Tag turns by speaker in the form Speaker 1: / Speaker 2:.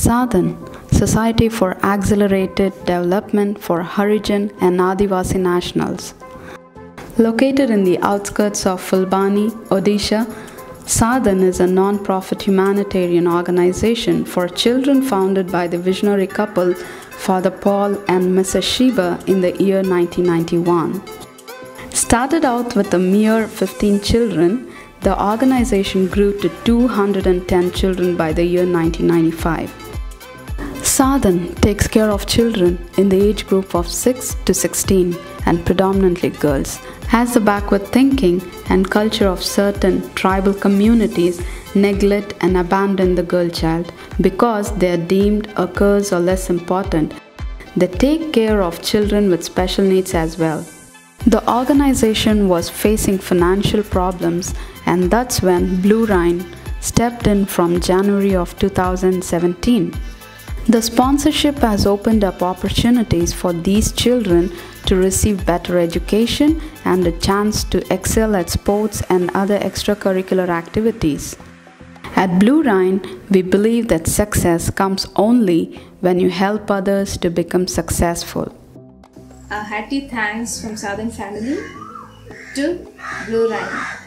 Speaker 1: Sadhan, Society for Accelerated Development for Harijan and Adivasi Nationals. Located in the outskirts of Phulbani, Odisha, Sadhan is a non profit humanitarian organization for children founded by the visionary couple Father Paul and Mrs. Shiva in the year 1991. Started out with a mere 15 children, the organization grew to 210 children by the year 1995. Sadhan takes care of children in the age group of 6 to 16 and predominantly girls, as the backward thinking and culture of certain tribal communities neglect and abandon the girl child because they are deemed a curse or less important. They take care of children with special needs as well. The organization was facing financial problems, and that's when Blue Rhine stepped in from January of 2017. The sponsorship has opened up opportunities for these children to receive better education and a chance to excel at sports and other extracurricular activities. At Blue Rhine, we believe that success comes only when you help others to become successful.
Speaker 2: A hearty thanks from Sadhan family to Blue Rhine.